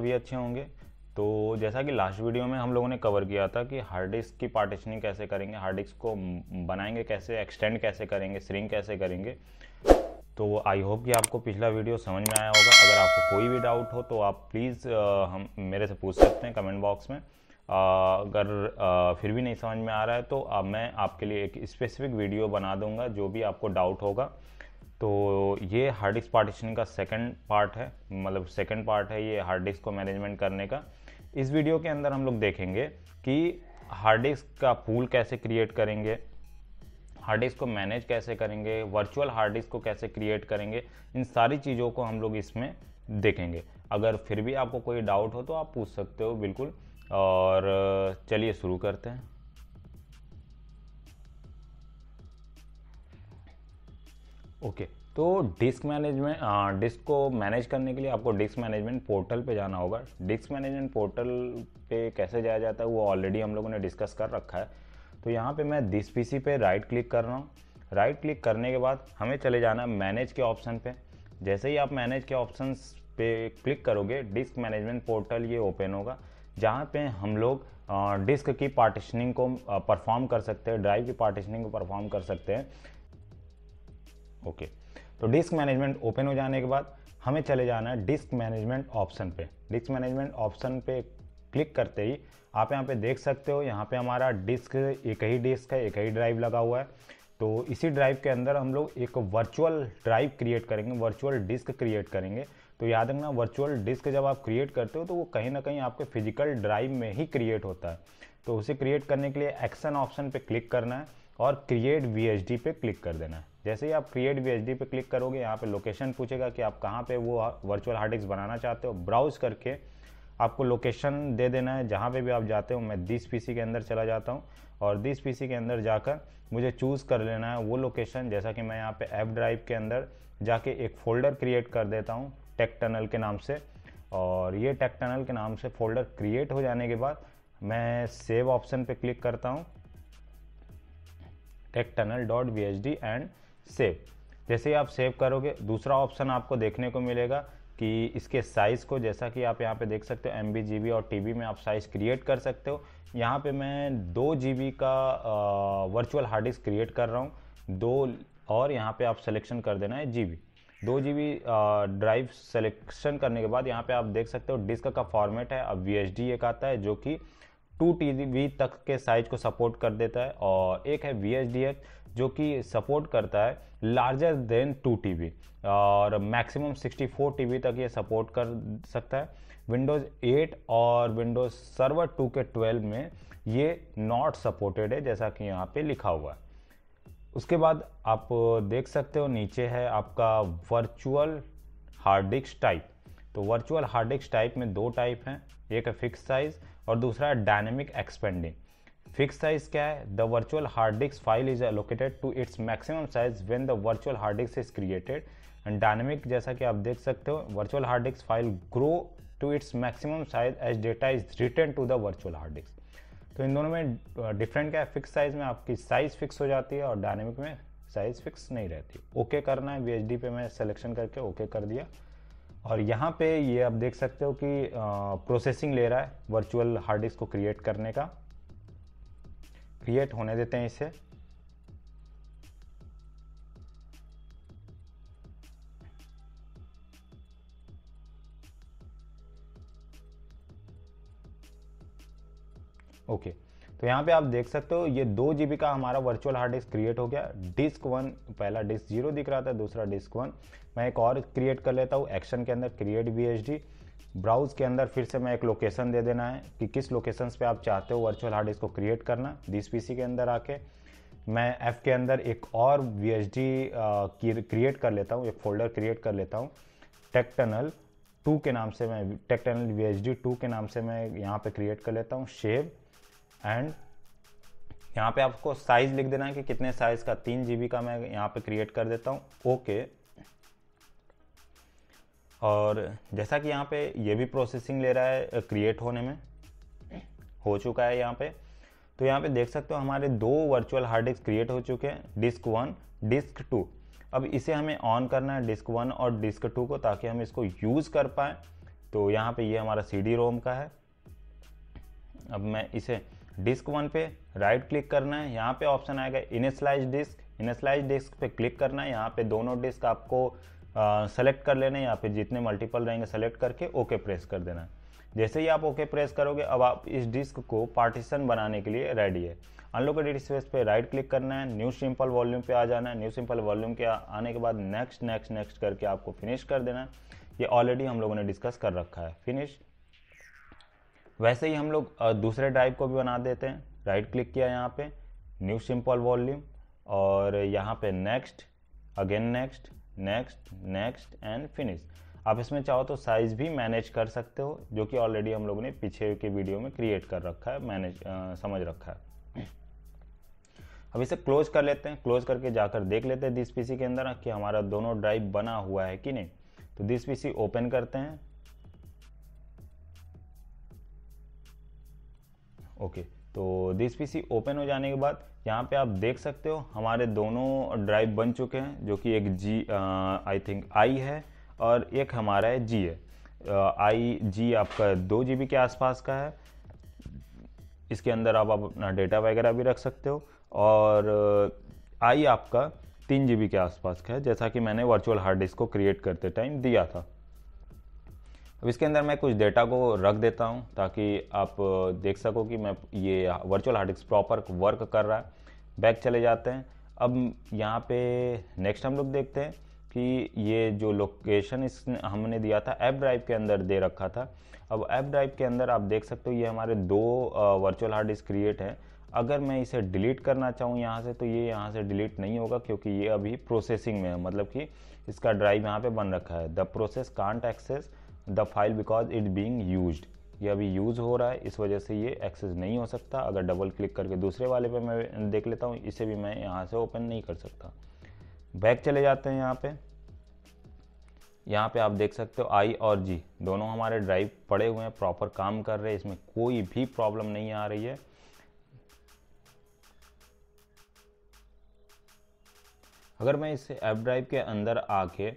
सभी अच्छे होंगे। तो जैसा कि लास्ट वीडियो में हम लोगों ने कवर किया था कि हार्ड डिस्क की पार्टीशनिंग कैसे करेंगे हार्ड डिस्क को बनाएँगे कैसे एक्सटेंड कैसे करेंगे स्ट्रिंग कैसे करेंगे। तो आई होप कि आपको पिछला वीडियो समझ में आया होगा। अगर आपको कोई भी डाउट हो तो आप प्लीज़ हम मेरे से पूछ सकते हैं कमेंट बॉक्स में। अगर फिर भी नहीं समझ में आ रहा है तो आ, मैं आपके लिए एक स्पेसिफिक वीडियो बना दूँगा जो भी आपको डाउट होगा। तो ये हार्ड डिस्क पार्टीशनिंग का सेकंड पार्ट है मतलब सेकंड पार्ट है ये हार्ड डिस्क को मैनेजमेंट करने का। इस वीडियो के अंदर हम लोग देखेंगे कि हार्ड डिस्क का पूल कैसे क्रिएट करेंगे हार्ड डिस्क को मैनेज कैसे करेंगे वर्चुअल हार्ड डिस्क को कैसे क्रिएट करेंगे, इन सारी चीज़ों को हम लोग इसमें देखेंगे। अगर फिर भी आपको कोई डाउट हो तो आप पूछ सकते हो, बिल्कुल। और चलिए शुरू करते हैं। Okay okay. तो डिस्क मैनेजमेंट डिस्क को मैनेज करने के लिए आपको डिस्क मैनेजमेंट पोर्टल पे जाना होगा। डिस्क मैनेजमेंट पोर्टल पे कैसे जाया जाता है, वो ऑलरेडी हम लोगों ने डिस्कस कर रखा है। तो यहाँ पे मैं दिस पीसी पे राइट क्लिक कर रहा हूँ। राइट क्लिक करने के बाद हमें चले जाना है मैनेज के ऑप्शन पे। जैसे ही आप मैनेज के ऑप्शन पे क्लिक करोगे, डिस्क मैनेजमेंट पोर्टल ये ओपन होगा, जहाँ पे हम लोग डिस्क की पार्टिशनिंग को परफॉर्म कर सकते हैं ड्राइव की पार्टिशनिंग को परफॉर्म कर सकते हैं। ओके। तो डिस्क मैनेजमेंट ओपन हो जाने के बाद हमें चले जाना है डिस्क मैनेजमेंट ऑप्शन पे। डिस्क मैनेजमेंट ऑप्शन पे क्लिक करते ही आप यहाँ पे देख सकते हो, यहाँ पे हमारा डिस्क, एक ही डिस्क है, एक ही ड्राइव लगा हुआ है। तो इसी ड्राइव के अंदर हम लोग एक वर्चुअल ड्राइव क्रिएट करेंगे, वर्चुअल डिस्क क्रिएट करेंगे। तो याद रखना, वर्चुअल डिस्क जब आप क्रिएट करते हो तो वो कहीं ना कहीं आपके फ़िज़िकल ड्राइव में ही क्रिएट होता है। तो उसे क्रिएट करने के लिए एक्शन ऑप्शन पे क्लिक करना है और क्रिएट वीएचडी पे क्लिक कर देना है। जैसे ही आप क्रिएट वी एच पे क्लिक करोगे, यहाँ पे लोकेशन पूछेगा कि आप कहाँ पे वो वर्चुअल हार्ड डिस्क बनाना चाहते हो। ब्राउज करके आपको लोकेशन दे देना है। जहाँ पे भी आप जाते हो, मैं दिस पीसी के अंदर चला जाता हूँ और दिस पीसी के अंदर जाकर मुझे चूज़ कर लेना है वो लोकेशन जैसा कि मैं यहाँ पे ऐप ड्राइव के अंदर जाके एक फोल्डर क्रिएट कर देता हूँ टेक टनल के नाम से। और ये टेक टनल के नाम से फोल्डर क्रिएट हो जाने के बाद मैं सेव ऑप्शन पे क्लिक करता हूँ tech tunnel dot V H D and save जैसे ही आप सेव करोगे, दूसरा ऑप्शन आपको देखने को मिलेगा कि इसके साइज़ को, जैसा कि आप यहाँ पे देख सकते हो एम बी और टीबी में आप साइज़ क्रिएट कर सकते हो। यहाँ पे मैं दो जी का वर्चुअल हार्ड डिस्क क्रिएट कर रहा हूँ। दो और यहाँ पे आप सिलेक्शन कर देना है जी बी दो जी बी ड्राइव सिलेक्शन करने के बाद यहाँ पे आप देख सकते हो डिस्क का फॉर्मेट है। अब वीएचडी एक आता है जो कि टू टी तक के साइज़ को सपोर्ट कर देता है और एक है वी जो कि सपोर्ट करता है लार्जर देन टू टी और मैक्सिमम 64 टी तक ये सपोर्ट कर सकता है। विंडोज़ 8 और विंडोज़ सर्वर 2 के 12 में ये नॉट सपोर्टेड है, जैसा कि यहाँ पे लिखा हुआ है। उसके बाद आप देख सकते हो, नीचे है आपका वर्चुअल हार्ड डिस्क टाइप तो वर्चुअल हार्ड डिस्क टाइप में दो टाइप हैं, एक है फिक्स साइज़ और दूसरा है डायनेमिक एक्सपेंडिंग फिक्स साइज़ क्या है? The virtual hard disk file is allocated to its maximum size when the virtual hard disk is created and dynamic जैसा कि आप देख सकते हो virtual hard disk file grow to its maximum size as data is written to the virtual hard disk तो इन दोनों में डिफरेंट क्या है? फिक्स साइज़ में आपकी साइज़ फिक्स हो जाती है और डायनेमिक में साइज़ फिक्स नहीं रहती। ओके okay करना है वी पे मैं सिलेक्शन करके ओके okay कर दिया। और यहाँ पे ये आप देख सकते हो कि प्रोसेसिंग ले रहा है वर्चुअल हार्ड डिस्क को क्रिएट करने का। क्रिएट होने देते हैं इसे। ओके. तो यहाँ पे आप देख सकते हो, ये दो जीबी का हमारा वर्चुअल हार्ड डिस्क क्रिएट हो गया। डिस्क वन पहला डिस्क ज़ीरो दिख रहा था, दूसरा डिस्क वन मैं एक और क्रिएट कर लेता हूँ एक्शन के अंदर क्रिएट वी ब्राउज के अंदर फिर से मैं एक लोकेशन दे देना है कि किस लोकेशन पे आप चाहते हो वर्चुअल हार्ड डिस्क को क्रिएट करना दिस पीसी के अंदर आके। मैं एफ़ के अंदर एक और वी एच डी क्रिएट कर लेता हूँ, एक फोल्डर क्रिएट कर लेता हूँ। टेक्टनल टू के नाम से मैं tech tunnel V H D two के नाम से मैं यहाँ पे क्रिएट कर लेता हूँ शेव एंड यहाँ पे आपको साइज़ लिख देना है कि कितने साइज़ का, तीन जीबी का मैं यहाँ पे क्रिएट कर देता हूँ। ओके और जैसा कि यहाँ पे ये भी प्रोसेसिंग ले रहा है क्रिएट होने में, हो चुका है यहाँ पे। तो यहाँ पे देख सकते हो हमारे दो वर्चुअल हार्ड डिस्क क्रिएट हो चुके हैं डिस्क वन डिस्क टू अब इसे हमें ऑन करना है डिस्क वन और डिस्क टू को, ताकि हम इसको यूज़ कर पाए। तो यहाँ पे ये हमारा सी डी रोम का है। अब मैं इसे डिस्क वन पे राइट क्लिक करना है। यहाँ पे ऑप्शन आएगा इनिशलाइज डिस्क इनिशलाइज डिस्क पे क्लिक करना है। यहाँ पे दोनों डिस्क आपको सेलेक्ट कर लेना यहाँ पे जितने मल्टीपल रहेंगे सेलेक्ट करके ओके प्रेस कर देना है। जैसे ही आप ओके प्रेस करोगे, अब आप इस डिस्क को पार्टीशन बनाने के लिए रेडी है। अनलोकेटेड स्पेस पे राइट क्लिक करना है न्यू सिंपल वॉल्यूम पे आ जाना है। न्यू सिंपल वॉल्यूम के आने के बाद नेक्स्ट नेक्स्ट नेक्स्ट करके आपको फिनिश कर देना है। ये ऑलरेडी हम लोगों ने डिस्कस कर रखा है। फिनिश वैसे ही हम लोग दूसरे ड्राइव को भी बना देते हैं। राइट क्लिक किया यहाँ पे न्यू सिंपल वॉल्यूम और यहाँ पे next again next next next and finish आप इसमें चाहो तो साइज़ भी मैनेज कर सकते हो, जो कि ऑलरेडी हम लोगों ने पीछे के वीडियो में क्रिएट कर रखा है मैनेज समझ रखा है। अब इसे क्लोज कर लेते हैं। क्लोज करके जाकर देख लेते हैं दिस पीसी के अंदर कि हमारा दोनों ड्राइव बना हुआ है कि नहीं। तो दिस पीसी ओपन करते हैं। ओके तो दिस पीसी ओपन हो जाने के बाद, यहाँ पे आप देख सकते हो, हमारे दोनों ड्राइव बन चुके हैं, जो कि एक जी आई थिंक आई है और एक हमारा है जी है। आई जी आपका दो जीबी के आसपास का है। इसके अंदर आप अपना डेटा वगैरह भी रख सकते हो और आई आपका तीन जीबी के आसपास का है, जैसा कि मैंने वर्चुअल हार्ड डिस्क को क्रिएट करते टाइम दिया था। अब इसके अंदर मैं कुछ डेटा को रख देता हूँ ताकि आप देख सको कि मैं ये virtual hard disk proper work कर रहा है। बैक चले जाते हैं। अब यहाँ पे नेक्स्ट हम लोग देखते हैं कि ये जो लोकेशन इस हमने दिया था ऐप ड्राइव के अंदर दे रखा था। अब ऐप ड्राइव के अंदर आप देख सकते हो, ये हमारे दो वर्चुअल हार्ड डिस्क क्रिएट हैं। अगर मैं इसे डिलीट करना चाहूँ यहाँ से तो ये यहाँ से डिलीट नहीं होगा, क्योंकि ये अभी प्रोसेसिंग में है। मतलब कि इसका ड्राइव यहाँ पे बन रखा है। The process can't access the file because it being use ये अभी यूज़ हो रहा है, इस वजह से ये एक्सेस नहीं हो सकता। अगर डबल क्लिक करके दूसरे वाले पे मैं देख लेता हूँ, इसे भी मैं यहाँ से ओपन नहीं कर सकता। बैक चले जाते हैं यहाँ पे। यहाँ पे आप देख सकते हो आई और जी दोनों हमारे ड्राइव पड़े हुए हैं प्रॉपर काम कर रहे हैं, इसमें कोई भी प्रॉब्लम नहीं आ रही है। अगर मैं इस ऐप ड्राइव के अंदर आके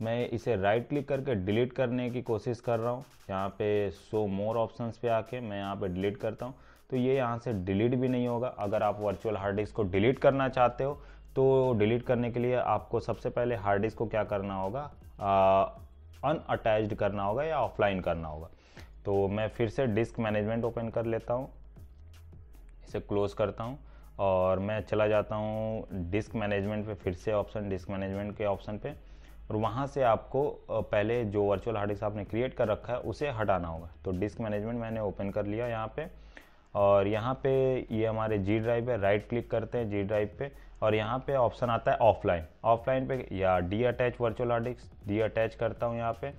मैं इसे राइट क्लिक करके डिलीट करने की कोशिश कर रहा हूँ। यहाँ पे शो मोर ऑप्शंस पे आके मैं यहाँ पे डिलीट करता हूँ। तो ये यहाँ से डिलीट भी नहीं होगा। अगर आप वर्चुअल हार्ड डिस्क को डिलीट करना चाहते हो तो डिलीट करने के लिए आपको सबसे पहले हार्ड डिस्क को क्या करना होगा? अनअटैच्ड करना होगा या ऑफलाइन करना होगा। तो मैं फिर से डिस्क मैनेजमेंट ओपन कर लेता हूँ। इसे क्लोज करता हूँ और मैं चला जाता हूँ डिस्क मैनेजमेंट पे, फिर से ऑप्शन डिस्क मैनेजमेंट के ऑप्शन पे। और वहाँ से आपको पहले जो वर्चुअल हार्ड डिस्क आपने क्रिएट कर रखा है, उसे हटाना होगा। तो डिस्क मैनेजमेंट मैंने ओपन कर लिया यहाँ पे। और यहाँ पे ये हमारे जी ड्राइव है राइट क्लिक करते हैं जी ड्राइव पे। और यहाँ पे ऑप्शन आता है ऑफलाइन ऑफलाइन पे या detach virtual hard disk detach करता हूँ यहाँ पे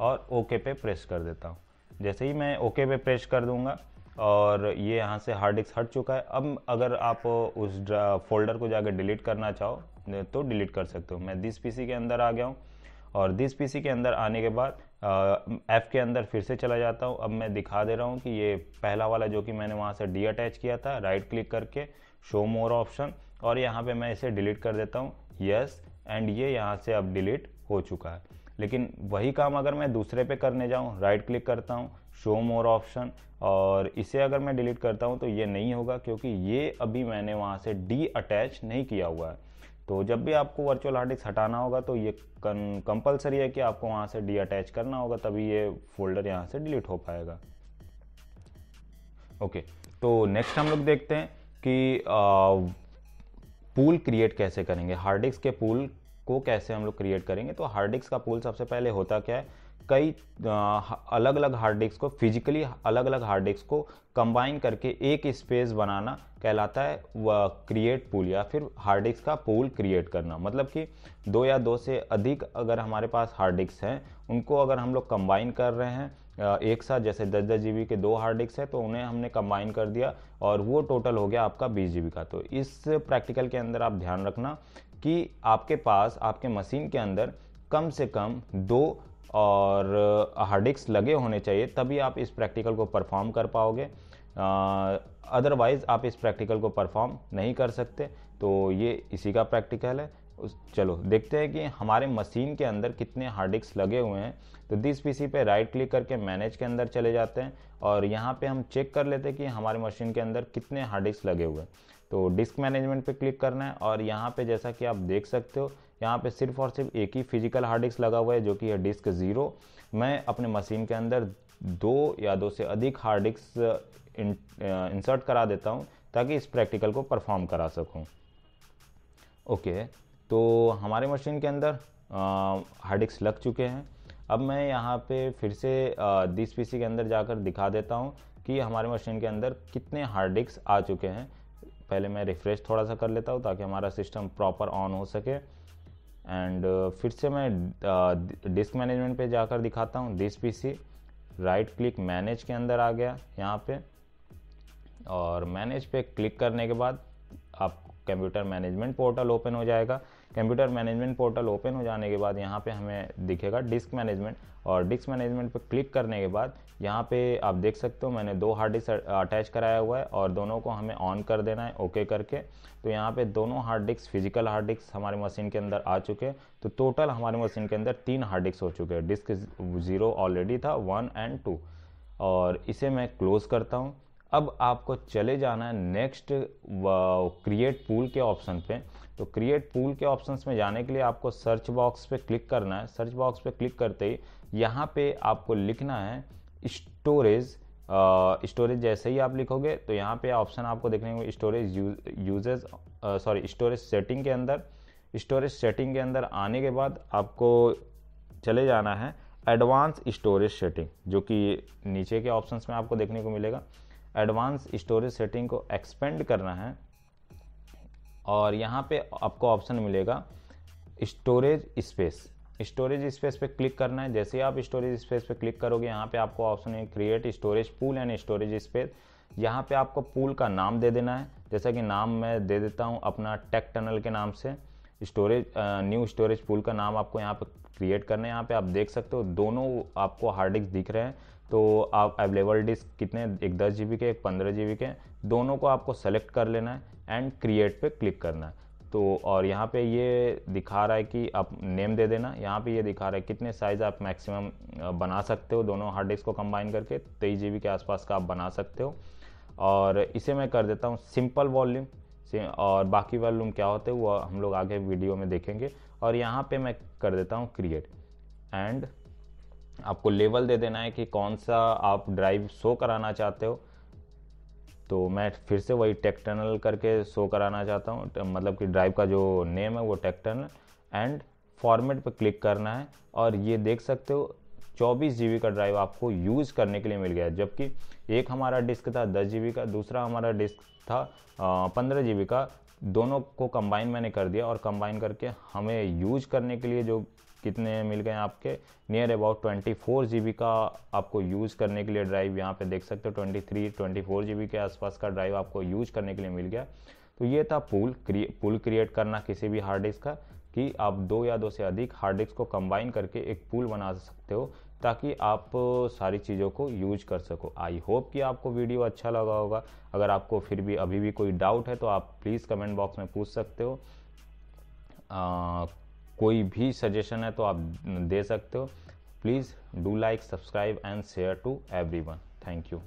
और ओके पे प्रेस कर देता हूँ। जैसे ही मैं ओके पे प्रेस कर दूँगा और ये यहाँ से हार्ड डिस्क हट चुका है। अब अगर आप उस फोल्डर को जाकर डिलीट करना चाहो तो डिलीट कर सकते हो। मैं दिस पीसी के अंदर आ गया हूँ और दिस पीसी के अंदर आने के बाद ऐप के अंदर फिर से चला जाता हूँ। अब मैं दिखा दे रहा हूँ कि ये पहला वाला जो कि मैंने वहाँ से डी अटैच किया था राइट क्लिक करके शो मोर ऑप्शन और यहाँ पे मैं इसे डिलीट कर देता हूँ। यस एंड ये यहाँ से अब डिलीट हो चुका है। लेकिन वही काम अगर मैं दूसरे पे करने जाऊँ राइट क्लिक करता हूँ शो मोर ऑप्शन और इसे अगर मैं डिलीट करता हूँ तो ये नहीं होगा क्योंकि ये अभी मैंने वहाँ से डी अटैच नहीं किया हुआ है। तो जब भी आपको वर्चुअल हार्ड डिस्क हटाना होगा तो ये कंपलसरी है कि आपको वहाँ से डी अटैच करना होगा, तभी ये फोल्डर यहाँ से डिलीट हो पाएगा। ओके तो नेक्स्ट हम लोग देखते हैं कि पूल क्रिएट कैसे करेंगे? हार्ड डिस्क के पूल को कैसे हम लोग क्रिएट करेंगे? तो हार्ड डिस्क का पूल सबसे पहले होता क्या है? कई अलग अलग हार्ड डिस्क को फिजिकली अलग अलग हार्ड डिस्क को कंबाइन करके एक स्पेस बनाना कहलाता है वह क्रिएट पूल या फिर हार्ड डिस्क का पूल क्रिएट करना। मतलब कि दो या दो से अधिक अगर हमारे पास हार्ड डिस्क हैं, उनको अगर हम लोग कंबाइन कर रहे हैं एक साथ, जैसे दस दस जीबी के दो हार्ड डिस्क है तो उन्हें हमने कंबाइन कर दिया और वो टोटल हो गया आपका बीस जी का। तो इस प्रैक्टिकल के अंदर आप ध्यान रखना कि आपके पास, आपके मशीन के अंदर कम से कम दो और हार्ड डिस्क लगे होने चाहिए, तभी आप इस प्रैक्टिकल को परफॉर्म कर पाओगे। अदरवाइज़ आप इस प्रैक्टिकल को परफॉर्म नहीं कर सकते तो ये इसी का प्रैक्टिकल है। चलो, देखते हैं कि हमारे मशीन के अंदर कितने हार्ड डिस्क लगे हुए हैं। तो दिस पीसी पे राइट क्लिक करके मैनेज के अंदर चले जाते हैं और यहाँ पे हम चेक कर लेते हैं कि हमारे मशीन के अंदर कितने हार्ड डिस्क लगे हुए हैं। तो डिस्क मैनेजमेंट पे क्लिक करना है और यहाँ पे जैसा कि आप देख सकते हो यहाँ पे सिर्फ़ और सिर्फ़ एक ही फ़िज़िकल हार्ड डिस्क लगा हुआ है, जो कि है डिस्क ज़ीरो मैं अपने मशीन के अंदर दो या दो से अधिक हार्ड डिस्क इंसर्ट करा देता हूँ, ताकि इस प्रैक्टिकल को परफॉर्म करा सकूँ। ओके तो हमारे मशीन के अंदर हार्ड डिस्क लग चुके हैं। अब मैं यहाँ पे फिर से दिस पीसी के अंदर जाकर दिखा देता हूँ कि हमारे मशीन के अंदर कितने हार्ड डिस्क आ चुके हैं। पहले मैं रिफ्रेश थोड़ा सा कर लेता हूँ, ताकि हमारा सिस्टम प्रॉपर ऑन हो सके। एंड फिर से मैं डिस्क मैनेजमेंट पे जाकर दिखाता हूँ this PC right click manage के अंदर आ गया यहाँ पे। और मैनेज पे क्लिक करने के बाद आप कंप्यूटर मैनेजमेंट पोर्टल ओपन हो जाएगा। कंप्यूटर मैनेजमेंट पोर्टल ओपन हो जाने के बाद यहाँ पे हमें दिखेगा डिस्क मैनेजमेंट और डिस्क मैनेजमेंट पे क्लिक करने के बाद यहाँ पे आप देख सकते हो, मैंने दो हार्ड डिस्क अटैच कराया हुआ है और दोनों को हमें ऑन कर देना है ओके करके। तो यहाँ पे दोनों hard disk physical hard disk हमारे मशीन के अंदर आ चुके हैं। तो टोटल हमारे मशीन के अंदर तीन हार्ड डिस्क हो चुके हैं। डिस्क ज़ीरो ऑलरेडी था वन एंड टू और इसे मैं क्लोज करता हूँ। अब आपको चले जाना है नेक्स्ट क्रिएट पूल के ऑप्शन पे। तो क्रिएट पूल के ऑप्शन में जाने के लिए आपको सर्च बॉक्स पे क्लिक करना है। सर्च बॉक्स पे क्लिक करते ही यहाँ पे आपको लिखना है स्टोरेज स्टोरेज जैसे ही आप लिखोगे तो यहाँ पे ऑप्शन आपको देखने को storage usage sorry storage setting के अंदर। स्टोरेज सेटिंग के अंदर आने के बाद आपको चले जाना है एडवांस स्टोरेज सेटिंग, जो कि नीचे के ऑप्शंस में आपको देखने को मिलेगा। एडवांस स्टोरेज सेटिंग को एक्सपेंड करना है और यहाँ पे आपको ऑप्शन मिलेगा स्टोरेज स्पेस। स्टोरेज स्पेस पे क्लिक करना है। जैसे आप स्टोरेज स्पेस पे क्लिक करोगे, यहाँ पे आपको ऑप्शन है create storage pool and storage space. यहाँ पे आपको पूल का नाम दे देना है। जैसा कि नाम मैं दे देता हूँ अपना टेक टनल के नाम से। स्टोरेज न्यू स्टोरेज पूल का नाम आपको यहाँ पे क्रिएट करना है। यहाँ पे आप देख सकते हो, दोनों आपको हार्ड डिस्क दिख रहे हैं। तो आप अवेलेबल डिस्क कितने, एक दस जी के, एक पंद्रह जी के, दोनों को आपको सेलेक्ट कर लेना है एंड क्रिएट पे क्लिक करना है। तो और यहाँ पे ये दिखा रहा है कि आप नेम दे देना। यहाँ पे ये दिखा रहा है कितने साइज़ आप मैक्सिमम बना सकते हो दोनों हार्ड डिस्क को कंबाइन करके। तेईस जी के आसपास का आप बना सकते हो। और इसे मैं कर देता हूँ सिंपल वॉल्यूम और बाकी वॉल्यूम क्या होते हैं वो हम लोग आगे वीडियो में देखेंगे। और यहाँ पे मैं कर देता हूँ क्रिएट एंड आपको लेवल दे देना है कि कौन सा आप ड्राइव शो कराना चाहते हो। तो मैं फिर से वही टेक्टर्नल करके शो कराना चाहता हूँ। मतलब कि ड्राइव का जो नेम है वो टेक्टर्नल एंड फॉर्मेट पर क्लिक करना है और ये देख सकते हो, चौबीस जी का ड्राइव आपको यूज़ करने के लिए मिल गया जबकि एक हमारा डिस्क था दस जी का, दूसरा हमारा डिस्क था पंद्रह जी का, दोनों को कंबाइन मैंने कर दिया और कंबाइन करके हमें यूज़ करने के लिए जो कितने मिल गए आपके? Near about twenty four G B का आपको यूज़ करने के लिए ड्राइव यहाँ पे देख सकते हो twenty three twenty four G B के आसपास का ड्राइव आपको यूज़ करने के लिए मिल गया। तो ये था पूल क्रिए पूल क्रिएट करना किसी भी हार्ड डिस्क का कि आप दो या दो से अधिक हार्ड डिस्क को कंबाइन करके एक पूल बना सकते हो ताकि आप सारी चीज़ों को यूज़ कर सको। आई होप कि आपको वीडियो अच्छा लगा होगा। अगर आपको फिर भी अभी भी कोई डाउट है तो आप प्लीज़ कमेंट बॉक्स में पूछ सकते हो। आ, कोई भी सजेशन है तो आप दे सकते हो। Please do like subscribe and share to everyone thank you